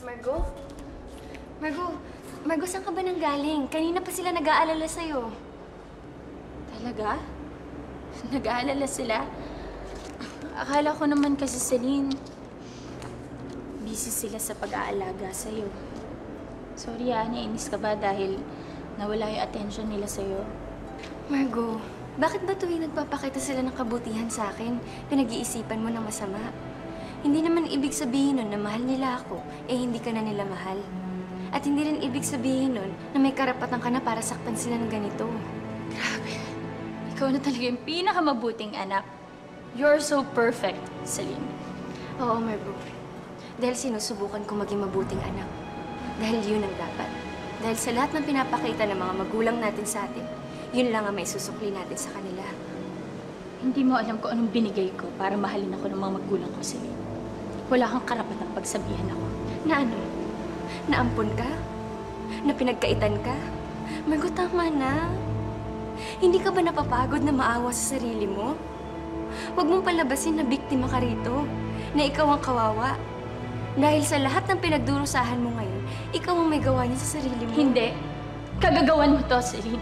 Margo? Margo, Margo, saan ka ba nang galing? Kanina pa sila nag-aalala sa'yo. Talaga? Nag-aalala sila? Akala ko naman kasi, Celine, busy sila sa pag-aalaga sa'yo. Sorry ah, nainis ka ba dahil nawala yung attention nila sa'yo? Margo, bakit ba tuwing nagpapakita sila ng kabutihan sa akin, pinag-iisipan mo ng masama? Hindi naman ibig sabihin nun na mahal nila ako, eh hindi ka na nila mahal. At hindi rin ibig sabihin nun na may karapatan ka na para saktan sila ng ganito. Grabe. Ikaw na talaga yung pinakamabuting anak. You're so perfect, Celine. Oo, Margo. Dahil sinusubukan ko maging mabuting anak. Dahil yun ang dapat. Dahil sa lahat ng pinapakita ng mga magulang natin sa atin, yun lang ang may susukli natin sa kanila. Hindi mo alam kung anong binigay ko para mahalin ako ng mga magulang ko, Celine. Wala kang karapatang pagsabihan ako. Na ano? Naampon ka? Na pinagkaitan ka? Margo, tama na. Hindi ka ba napapagod na maawa sa sarili mo? Huwag mong palabasin na biktima ka rito, na ikaw ang kawawa. Dahil sa lahat ng pinagdurusahan mo ngayon, ikaw ang may gawa niya sa sarili mo. Hindi. Kagagawan mo to, Celine.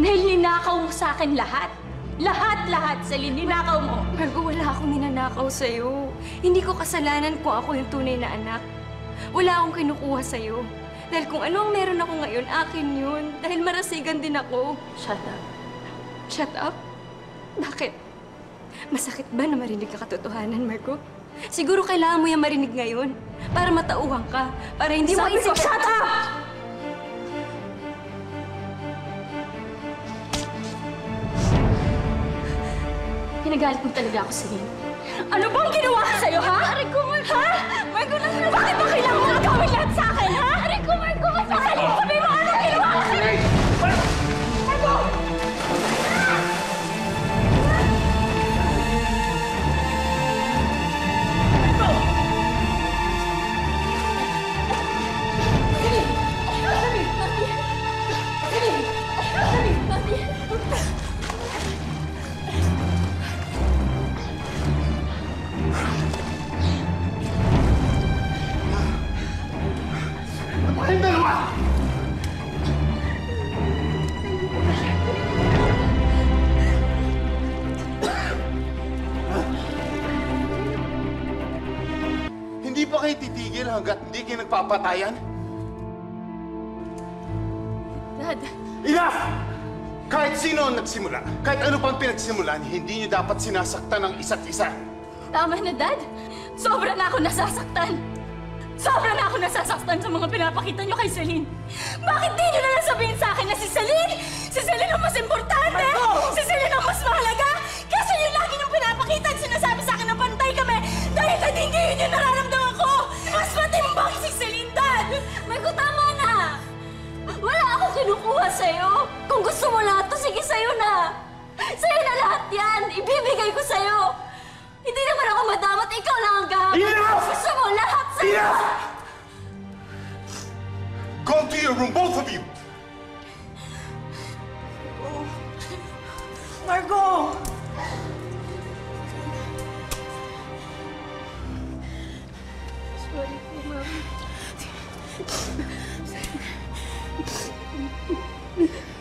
Dahil ninakaw mo sa akin lahat. Lahat-lahat, Celine, ninakaw mo. Margo, wala akong ninanakaw sa'yo. Hindi ko kasalanan kung ako yung tunay na anak. Wala akong kinukuha sa'yo. Dahil kung ano ang meron ako ngayon, akin yun. Dahil marasigan din ako. Shut up. Shut up? Bakit? Masakit ba na marinig ka katotohanan, Marco? Siguro kailangan mo yung marinig ngayon para matauhan ka, para hindi mo Sabi ko, isip- shut up! Pinagalit mo talaga ako, Celine. Ano bang ginawa ko sa'yo, ha? Aray ko, Marco! Ha? Marco, na Bakit ba kailangan mo gawin lahat sa akin, Hindi pa kayo titigil hanggat hindi kayo nagpapatayan? Dad, Enough! Kahit sino ang nagsimula, kahit ano pang pinagsimulan, hindi niyo dapat sinasaktan ng isa't isa. tama na, Dad. Sobra na ako nasasaktan. Sobra na ako nasasaktan sa mga pinapakita niyo kay Celine. Bakit di niyo na lang sabihin sa akin na si Celine? Si Celine ang mas importante! Si Celine ang mas mahalaga! Kasi yun lagi niyong pinapakita at sinasabi sa akin na pantay kami dahil kahit hindi yun yung nararamdaman ko! Mas matimbang si Celine, Dad! Marco, tama na! Wala akong kinukuha sa'yo! Kung gusto mo lahat to, sige sa'yo na! Sa'yo na lahat yan! Ibibigay ko sa'yo! 可以吗？妈。